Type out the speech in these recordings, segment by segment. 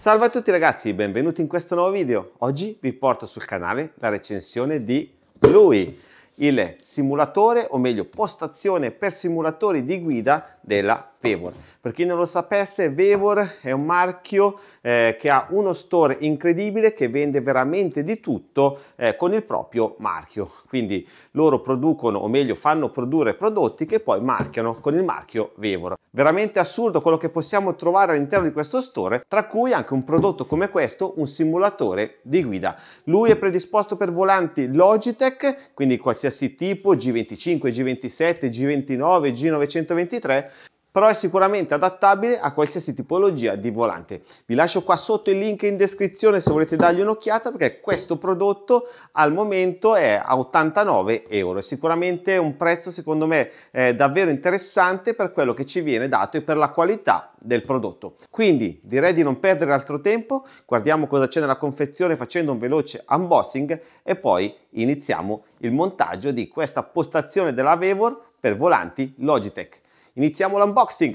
Salve a tutti ragazzi, benvenuti in questo nuovo video. Oggi vi porto sul canale la recensione di Bluey, il simulatore o meglio postazione per simulatori di guida della Vevor. Per chi non lo sapesse, Vevor è un marchio eh, che ha uno store incredibile che vende veramente di tutto eh, con il proprio marchio. Quindi loro producono, o meglio fanno produrre prodotti che poi marchiano con il marchio Vevor. Veramente assurdo quello che possiamo trovare all'interno di questo store, tra cui anche un prodotto come questo, un simulatore di guida. Lui è predisposto per volanti Logitech, quindi qualsiasi tipo, G25, G27, G29, G923, però è sicuramente adattabile a qualsiasi tipologia di volante. Vi lascio qua sotto il link in descrizione se volete dargli un'occhiata perché questo prodotto al momento è a 89 euro. È sicuramente un prezzo secondo me eh, davvero interessante per quello che ci viene dato e per la qualità del prodotto. Quindi direi di non perdere altro tempo, guardiamo cosa c'è nella confezione facendo un veloce unboxing e poi iniziamo il montaggio di questa postazione della Vevor per volanti Logitech. Iniziamo l'unboxing!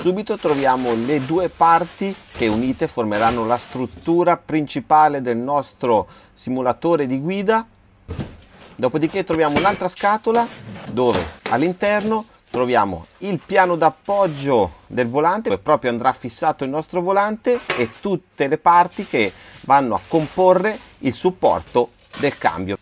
Subito troviamo le due parti che unite formeranno la struttura principale del nostro simulatore di guida. Dopodiché troviamo un'altra scatola dove all'interno troviamo il piano d'appoggio del volante dove proprio andrà fissato il nostro volante e tutte le parti che vanno a comporre il supporto del cambio.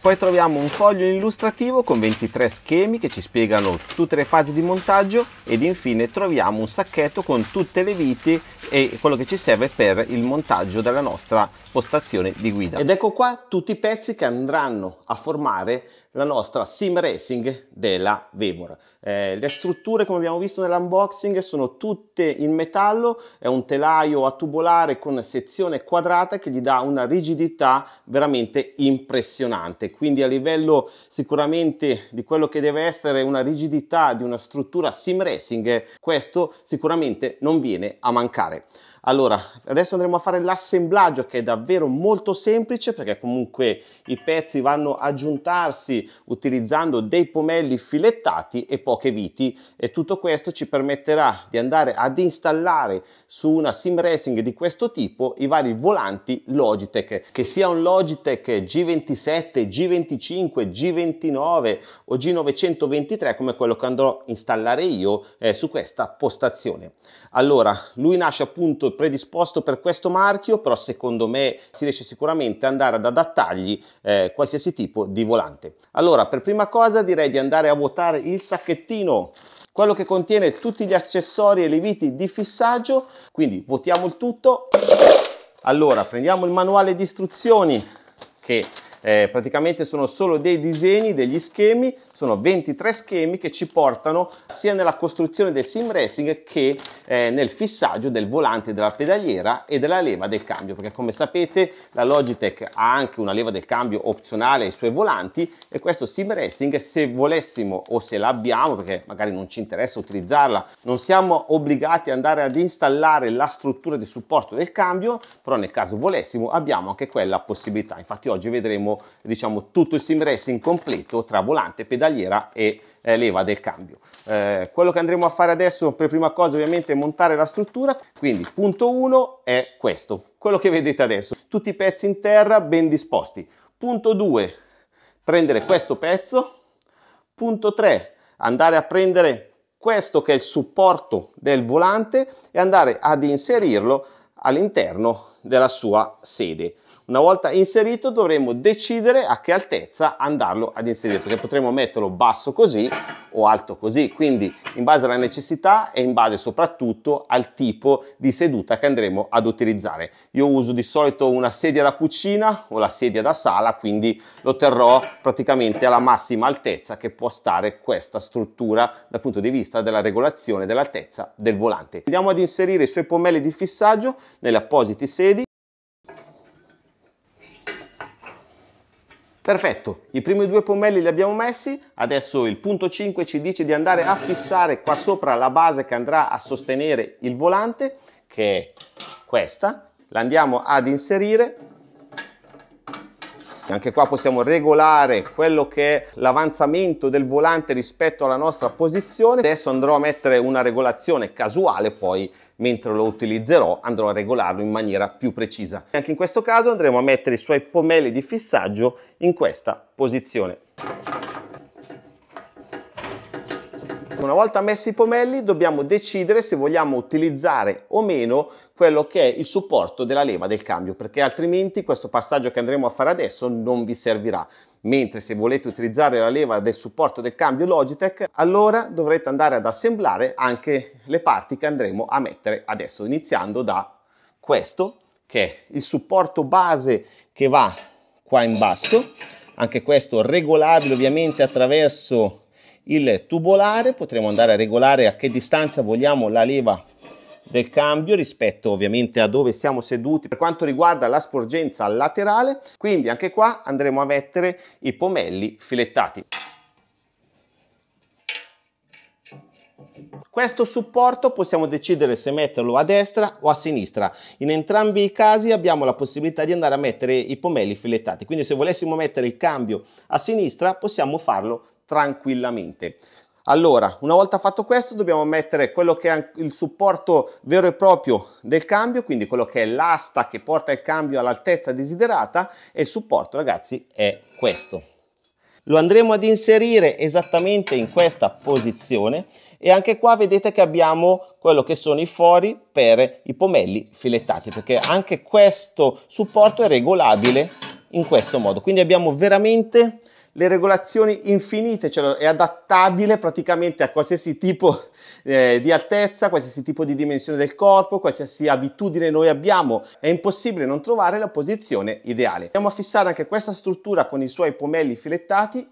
Poi troviamo un foglio illustrativo con 23 schemi che ci spiegano tutte le fasi di montaggio ed infine troviamo un sacchetto con tutte le viti e quello che ci serve per il montaggio della nostra postazione di guida. Ed ecco qua tutti i pezzi che andranno a formare la nostra sim racing della Vevor. Eh, le strutture come abbiamo visto nell'unboxing sono tutte in metallo, è un telaio a tubolare con sezione quadrata che gli dà una rigidità veramente impressionante, quindi a livello sicuramente di quello che deve essere una rigidità di una struttura sim racing, questo sicuramente non viene a mancare. Allora, adesso andremo a fare l'assemblaggio che è davvero molto semplice perché comunque i pezzi vanno a giuntarsi utilizzando dei pomelli filettati e poche viti e tutto questo ci permetterà di andare ad installare su una sim racing di questo tipo i vari volanti Logitech, che sia un Logitech G27, G25, G29 o G923 come quello che andrò a installare io eh, su questa postazione. Allora, lui nasce appunto predisposto per questo marchio, però secondo me si riesce sicuramente ad andare ad adattargli eh, qualsiasi tipo di volante. Allora, per prima cosa direi di andare a vuotare il sacchettino quello che contiene tutti gli accessori e le viti di fissaggio, quindi vuotiamo il tutto. Allora, prendiamo il manuale di istruzioni che eh, praticamente sono solo dei disegni, degli schemi, sono 23 schemi che ci portano sia nella costruzione del sim racing che eh, nel fissaggio del volante della pedaliera e della leva del cambio, perché come sapete la Logitech ha anche una leva del cambio opzionale ai suoi volanti e questo sim racing se volessimo o se l'abbiamo, perché magari non ci interessa utilizzarla, non siamo obbligati ad andare ad installare la struttura di supporto del cambio, però nel caso volessimo abbiamo anche quella possibilità. Infatti oggi vedremo avremo diciamo, tutto il sim racing completo tra volante, pedaliera e eh, leva del cambio. Eh, quello che andremo a fare adesso per prima cosa ovviamente è montare la struttura, quindi punto 1 è questo, quello che vedete adesso, tutti i pezzi in terra ben disposti. Punto 2, prendere questo pezzo. Punto 3, andare a prendere questo che è il supporto del volante e andare ad inserirlo all'interno della sua sede. Una volta inserito dovremo decidere a che altezza andarlo ad inserire, perché potremo metterlo basso così o alto così, quindi in base alla necessità e in base soprattutto al tipo di seduta che andremo ad utilizzare. Io uso di solito una sedia da cucina o la sedia da sala, quindi lo terrò praticamente alla massima altezza che può stare questa struttura dal punto di vista della regolazione dell'altezza del volante. Andiamo ad inserire i suoi pomelli di fissaggio nelle appositi sedie Perfetto, i primi due pomelli li abbiamo messi, adesso il punto 5 ci dice di andare a fissare qua sopra la base che andrà a sostenere il volante, che è questa, la andiamo ad inserire Anche qua possiamo regolare quello che è l'avanzamento del volante rispetto alla nostra posizione. Adesso andrò a mettere una regolazione casuale, poi mentre lo utilizzerò andrò a regolarlo in maniera più precisa. Anche in questo caso andremo a mettere i suoi pomelli di fissaggio in questa posizione. Una volta messi i pomelli dobbiamo decidere se vogliamo utilizzare o meno quello che è il supporto della leva del cambio perché altrimenti questo passaggio che andremo a fare adesso non vi servirà. Mentre se volete utilizzare la leva del supporto del cambio Logitech allora dovrete andare ad assemblare anche le parti che andremo a mettere adesso iniziando da questo che è il supporto base che va qua in basso anche questo regolabile ovviamente attraverso il tubolare, potremo andare a regolare a che distanza vogliamo la leva del cambio rispetto ovviamente a dove siamo seduti per quanto riguarda la sporgenza laterale quindi anche qua andremo a mettere i pomelli filettati Questo supporto possiamo decidere se metterlo a destra o a sinistra. In entrambi i casi abbiamo la possibilità di andare a mettere i pomelli filettati. Quindi se volessimo mettere il cambio a sinistra possiamo farlo tranquillamente. Allora, una volta fatto questo dobbiamo mettere quello che è il supporto vero e proprio del cambio, quindi quello che è l'asta che porta il cambio all'altezza desiderata e il supporto ragazzi è questo. Lo andremo ad inserire esattamente in questa posizione e anche qua vedete che abbiamo quello che sono i fori per i pomelli filettati perché anche questo supporto è regolabile in questo modo. Quindi abbiamo veramente le regolazioni infinite, cioè è adattabile praticamente a qualsiasi tipo eh, di altezza, qualsiasi tipo di dimensione del corpo, qualsiasi abitudine noi abbiamo. È impossibile non trovare la posizione ideale. Andiamo a fissare anche questa struttura con i suoi pomelli filettati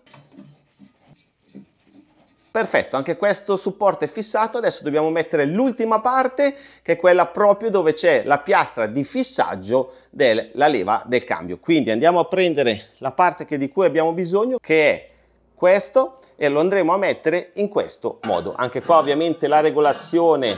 Perfetto, anche questo supporto è fissato, adesso dobbiamo mettere l'ultima parte che è quella proprio dove c'è la piastra di fissaggio della leva del cambio. Quindi andiamo a prendere la parte di cui abbiamo bisogno che è questo e lo andremo a mettere in questo modo. Anche qua ovviamente la regolazione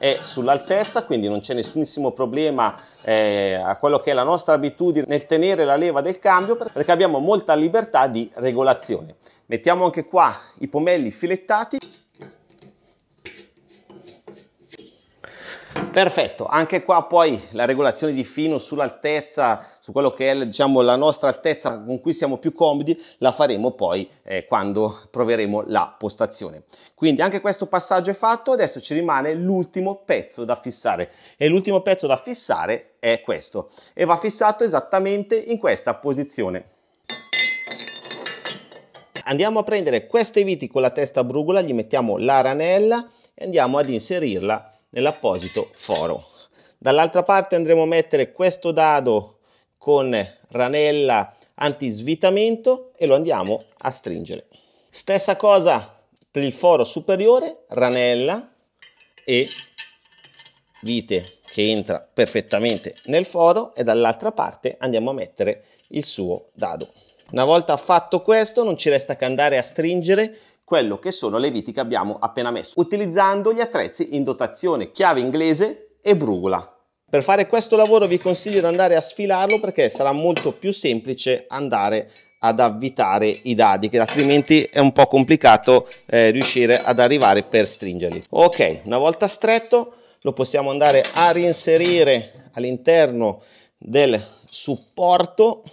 è sull'altezza, quindi non c'è nessunissimo problema eh, a quello che è la nostra abitudine nel tenere la leva del cambio perché abbiamo molta libertà di regolazione. Mettiamo anche qua i pomelli filettati. Perfetto, anche qua poi la regolazione di fino sull'altezza, su quello che è diciamo, la nostra altezza con cui siamo più comodi, la faremo poi eh, quando proveremo la postazione. Quindi anche questo passaggio è fatto, adesso ci rimane l'ultimo pezzo da fissare e l'ultimo pezzo da fissare è questo e va fissato esattamente in questa posizione. Andiamo a prendere queste viti con la testa brugola, gli mettiamo la ranella e andiamo ad inserirla nell'apposito foro. Dall'altra parte andremo a mettere questo dado con ranella anti-svitamento e lo andiamo a stringere. Stessa cosa per il foro superiore, ranella e vite che entra perfettamente nel foro e dall'altra parte andiamo a mettere il suo dado. Una volta fatto questo non ci resta che andare a stringere quello che sono le viti che abbiamo appena messo, utilizzando gli attrezzi in dotazione, chiave inglese e brugola. Per fare questo lavoro vi consiglio di andare a sfilarlo perché sarà molto più semplice andare ad avvitare i dadi che altrimenti è un po' complicato eh, riuscire ad arrivare per stringerli. Ok, una volta stretto lo possiamo andare a reinserire all'interno del supporto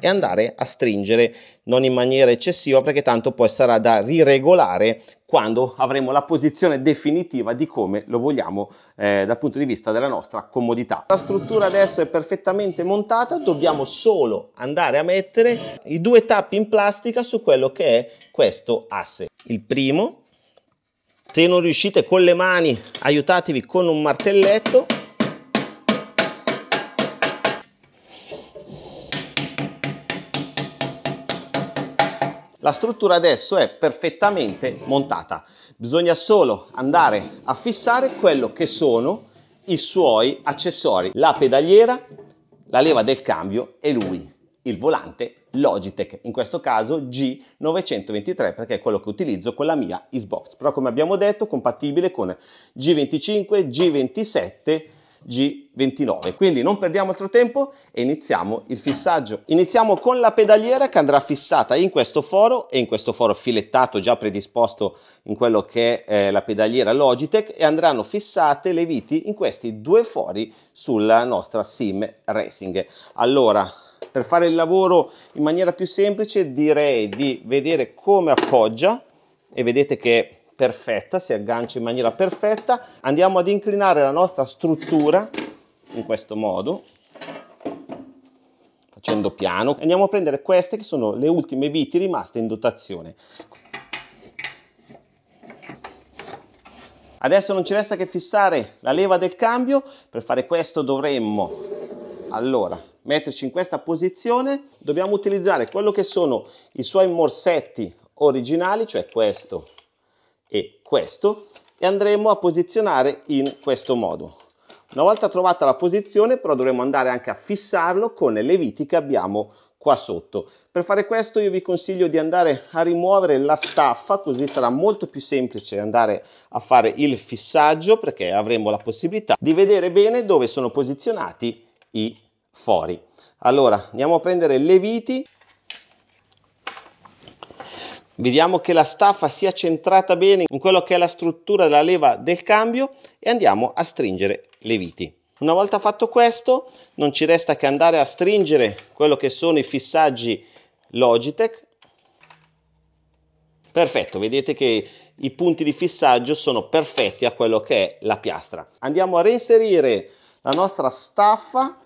e andare a stringere non in maniera eccessiva perché tanto poi sarà da riregolare quando avremo la posizione definitiva di come lo vogliamo eh, dal punto di vista della nostra comodità. La struttura adesso è perfettamente montata, dobbiamo solo andare a mettere i due tappi in plastica su quello che è questo asse. Il primo, se non riuscite con le mani aiutatevi con un martelletto La struttura adesso è perfettamente montata. Bisogna solo andare a fissare quello che sono i suoi accessori. La pedaliera, la leva del cambio e lui, il volante Logitech, in questo caso G923 perché è quello che utilizzo con la mia Xbox. Però come abbiamo detto compatibile con G25, G27 G29. Quindi non perdiamo altro tempo e iniziamo il fissaggio. Iniziamo con la pedaliera che andrà fissata in questo foro e in questo foro filettato già predisposto in quello che è la pedaliera Logitech e andranno fissate le viti in questi due fori sulla nostra Sim Racing. Allora, per fare il lavoro in maniera più semplice direi di vedere come appoggia e vedete che perfetta, si aggancia in maniera perfetta. Andiamo ad inclinare la nostra struttura in questo modo, facendo piano. Andiamo a prendere queste che sono le ultime viti rimaste in dotazione. Adesso non ci resta che fissare la leva del cambio, per fare questo dovremmo allora metterci in questa posizione, dobbiamo utilizzare quello che sono i suoi morsetti originali, cioè questo e questo e andremo a posizionare in questo modo. Una volta trovata la posizione però dovremo andare anche a fissarlo con le viti che abbiamo qua sotto. Per fare questo io vi consiglio di andare a rimuovere la staffa così sarà molto più semplice andare a fare il fissaggio perché avremo la possibilità di vedere bene dove sono posizionati i fori. Allora andiamo a prendere le viti Vediamo che la staffa sia centrata bene in quello che è la struttura della leva del cambio e andiamo a stringere le viti. Una volta fatto questo non ci resta che andare a stringere quello che sono i fissaggi Logitech. Perfetto, vedete che i punti di fissaggio sono perfetti a quello che è la piastra. Andiamo a reinserire la nostra staffa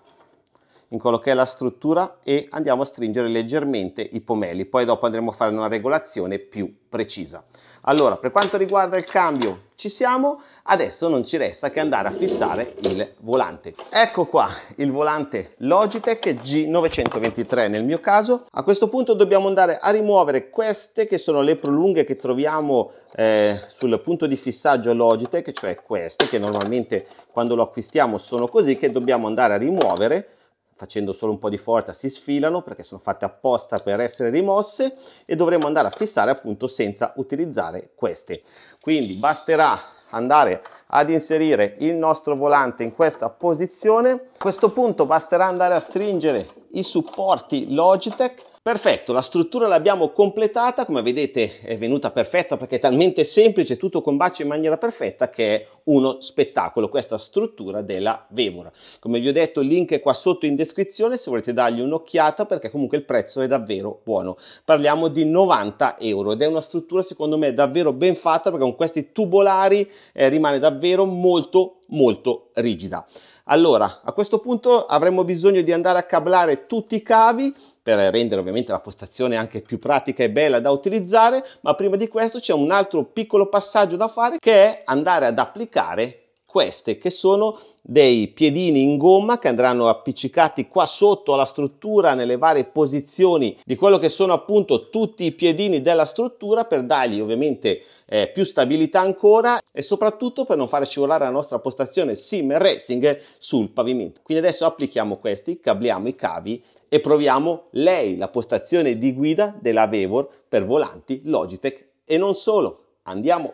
in quello che è la struttura e andiamo a stringere leggermente i pomelli poi dopo andremo a fare una regolazione più precisa. Allora per quanto riguarda il cambio ci siamo. Adesso non ci resta che andare a fissare il volante. Ecco qua il volante Logitech G923 nel mio caso. A questo punto dobbiamo andare a rimuovere queste che sono le prolunghe che troviamo eh, sul punto di fissaggio Logitech cioè queste che normalmente quando lo acquistiamo sono così che dobbiamo andare a rimuovere facendo solo un po' di forza si sfilano perché sono fatte apposta per essere rimosse e dovremo andare a fissare appunto senza utilizzare queste. Quindi basterà andare ad inserire il nostro volante in questa posizione. A questo punto basterà andare a stringere i supporti Logitech Perfetto, la struttura l'abbiamo completata, come vedete è venuta perfetta perché è talmente semplice, tutto combacia in maniera perfetta che è uno spettacolo questa struttura della Vemora. Come vi ho detto il link è qua sotto in descrizione se volete dargli un'occhiata perché comunque il prezzo è davvero buono. Parliamo di 90 euro ed è una struttura secondo me davvero ben fatta perché con questi tubolari eh, rimane davvero molto molto rigida. Allora, a questo punto avremo bisogno di andare a cablare tutti i cavi per rendere ovviamente la postazione anche più pratica e bella da utilizzare, ma prima di questo c'è un altro piccolo passaggio da fare che è andare ad applicare queste che sono dei piedini in gomma che andranno appiccicati qua sotto alla struttura nelle varie posizioni di quello che sono appunto tutti i piedini della struttura per dargli ovviamente eh, più stabilità ancora e soprattutto per non fare scivolare la nostra postazione sim racing sul pavimento quindi adesso applichiamo questi cabliamo i cavi e proviamo lei, la postazione di guida della Vevor per volanti Logitech e non solo. Andiamo!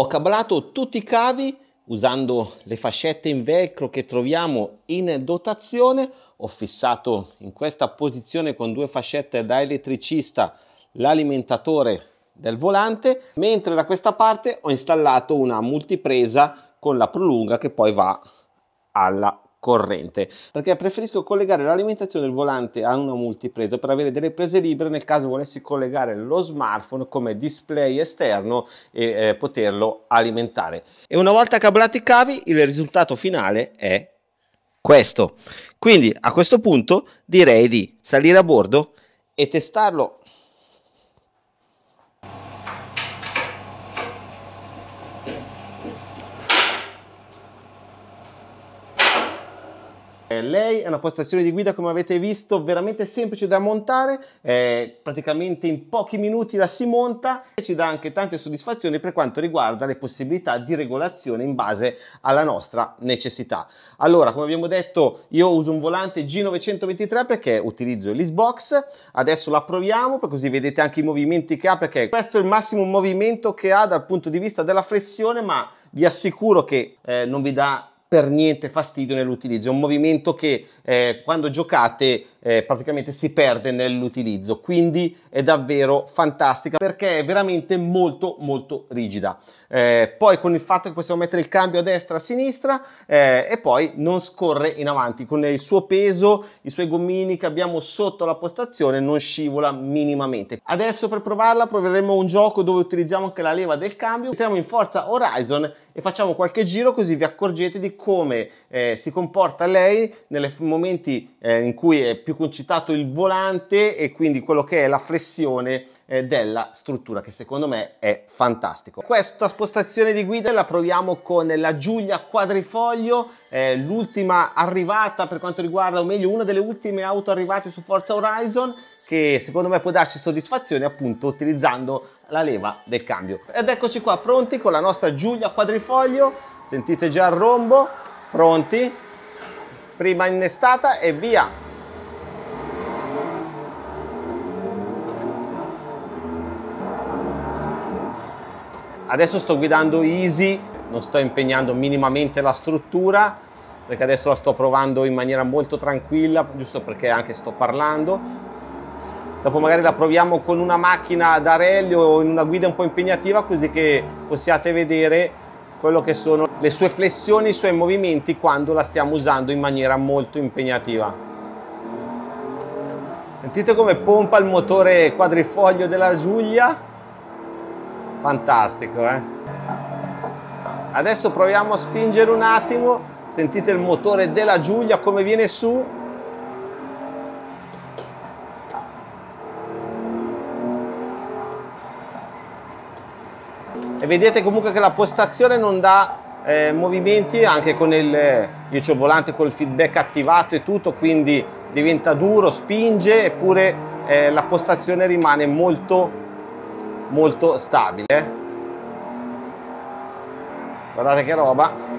Ho cablato tutti i cavi usando le fascette in velcro che troviamo in dotazione. Ho fissato in questa posizione con due fascette da elettricista l'alimentatore del volante, mentre da questa parte ho installato una multipresa con la prolunga che poi va alla corrente perché preferisco collegare l'alimentazione del volante a una multipresa per avere delle prese libere nel caso volessi collegare lo smartphone come display esterno e eh, poterlo alimentare. E una volta cablati i cavi il risultato finale è questo. Quindi a questo punto direi di salire a bordo e testarlo Eh, lei è una postazione di guida, come avete visto, veramente semplice da montare, eh, praticamente in pochi minuti la si monta e ci dà anche tante soddisfazioni per quanto riguarda le possibilità di regolazione in base alla nostra necessità. Allora, come abbiamo detto, io uso un volante G923 perché utilizzo l'Xbox, adesso la proviamo, così vedete anche i movimenti che ha, perché questo è il massimo movimento che ha dal punto di vista della flessione, ma vi assicuro che eh, non vi dà per niente fastidio nell'utilizzo, è un movimento che eh, quando giocate eh, praticamente si perde nell'utilizzo, quindi è davvero fantastica perché è veramente molto molto rigida. Eh, poi con il fatto che possiamo mettere il cambio a destra a sinistra eh, e poi non scorre in avanti, con il suo peso, i suoi gommini che abbiamo sotto la postazione non scivola minimamente. Adesso per provarla proveremo un gioco dove utilizziamo anche la leva del cambio, entriamo in Forza Horizon e facciamo qualche giro così vi accorgete di come eh, si comporta lei nei momenti eh, in cui è più concitato il volante e quindi quello che è la flessione eh, della struttura che secondo me è fantastico. Questa spostazione di guida la proviamo con la Giulia Quadrifoglio, eh, l'ultima arrivata per quanto riguarda, o meglio una delle ultime auto arrivate su Forza Horizon che secondo me può darci soddisfazione appunto utilizzando la leva del cambio. Ed eccoci qua pronti con la nostra Giulia Quadrifoglio, sentite già il rombo, pronti? Prima innestata e via! Adesso sto guidando easy, non sto impegnando minimamente la struttura perché adesso la sto provando in maniera molto tranquilla, giusto perché anche sto parlando dopo magari la proviamo con una macchina da rally o in una guida un po' impegnativa così che possiate vedere quello che sono le sue flessioni, i suoi movimenti quando la stiamo usando in maniera molto impegnativa. Sentite come pompa il motore quadrifoglio della Giulia? Fantastico, eh? Adesso proviamo a spingere un attimo, sentite il motore della Giulia come viene su, e vedete comunque che la postazione non dà eh, movimenti anche con il io ho il volante col feedback attivato e tutto quindi diventa duro spinge eppure eh, la postazione rimane molto molto stabile guardate che roba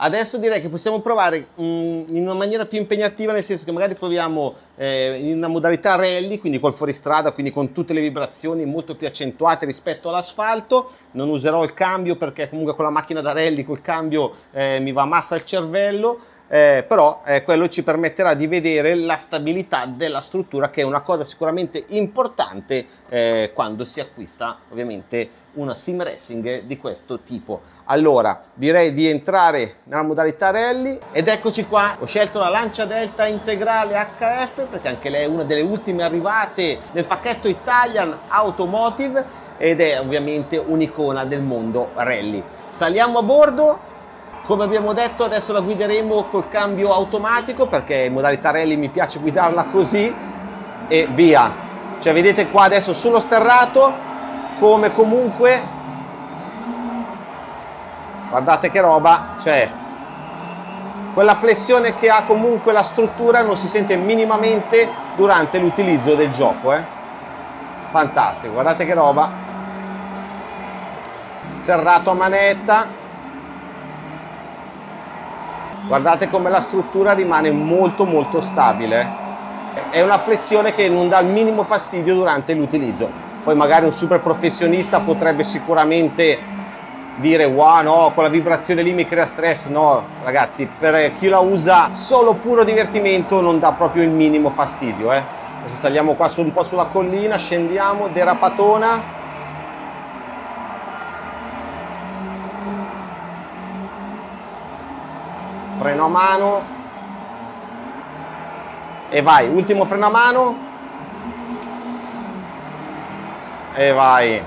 Adesso direi che possiamo provare um, in una maniera più impegnativa, nel senso che magari proviamo eh, in una modalità rally, quindi col fuoristrada, quindi con tutte le vibrazioni molto più accentuate rispetto all'asfalto. Non userò il cambio perché comunque con la macchina da rally, col cambio eh, mi va massa al cervello. Eh, però eh, quello ci permetterà di vedere la stabilità della struttura che è una cosa sicuramente importante eh, quando si acquista ovviamente una sim racing di questo tipo. Allora, direi di entrare nella modalità rally ed eccoci qua. Ho scelto la Lancia Delta integrale HF perché anche lei è una delle ultime arrivate nel pacchetto Italian Automotive ed è ovviamente un'icona del mondo rally. Saliamo a bordo. Come abbiamo detto adesso la guideremo col cambio automatico perché in modalità rally mi piace guidarla così e via. Cioè vedete qua adesso sullo sterrato come comunque guardate che roba cioè quella flessione che ha comunque la struttura non si sente minimamente durante l'utilizzo del gioco eh? fantastico guardate che roba sterrato a manetta guardate come la struttura rimane molto molto stabile. È una flessione che non dà il minimo fastidio durante l'utilizzo. Poi magari un super professionista potrebbe sicuramente dire wow no con la vibrazione lì mi crea stress. No ragazzi per chi la usa solo puro divertimento non dà proprio il minimo fastidio eh. adesso saliamo qua su, un po' sulla collina scendiamo derapatona freno a mano. E vai ultimo freno a mano. E vai.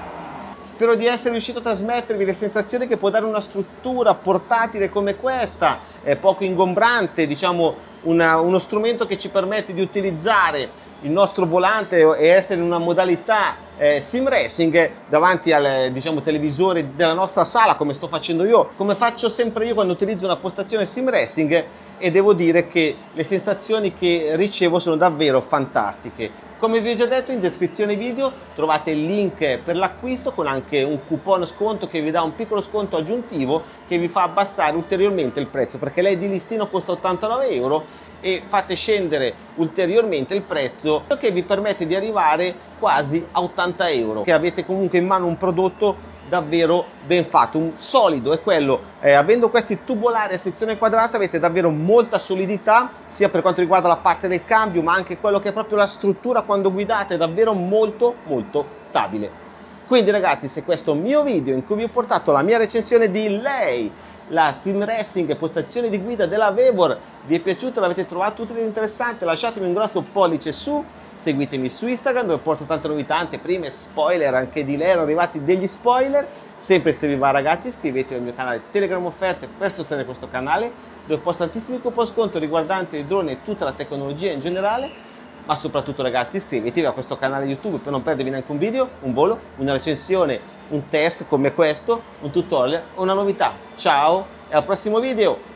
Spero di essere riuscito a trasmettervi le sensazioni che può dare una struttura portatile come questa, è poco ingombrante, diciamo una, uno strumento che ci permette di utilizzare il nostro volante e essere in una modalità eh, sim racing davanti al diciamo, televisore della nostra sala come sto facendo io, come faccio sempre io quando utilizzo una postazione sim racing e devo dire che le sensazioni che ricevo sono davvero fantastiche. Come vi ho già detto in descrizione video trovate il link per l'acquisto con anche un coupon sconto che vi dà un piccolo sconto aggiuntivo che vi fa abbassare ulteriormente il prezzo perché lei di listino costa 89 euro e fate scendere ulteriormente il prezzo che vi permette di arrivare quasi a 80 euro che avete comunque in mano un prodotto davvero ben fatto, un solido è quello, eh, avendo questi tubolari a sezione quadrata avete davvero molta solidità sia per quanto riguarda la parte del cambio ma anche quello che è proprio la struttura quando guidate è davvero molto molto stabile. Quindi ragazzi se questo mio video in cui vi ho portato la mia recensione di lei la sim racing postazione di guida della Vevor vi è piaciuta, l'avete trovato utile ed interessante? Lasciatemi un grosso pollice su. Seguitemi su Instagram dove porto tante novità, anteprime, spoiler, anche di lei. Erano arrivati degli spoiler. Sempre se vi va ragazzi iscrivetevi al mio canale Telegram Offerte per sostenere questo canale dove posto tantissimi coupon sconto riguardanti i droni e tutta la tecnologia in generale. Ma soprattutto ragazzi iscrivetevi a questo canale YouTube per non perdervi neanche un video, un volo, una recensione, un test come questo, un tutorial o una novità. Ciao e al prossimo video!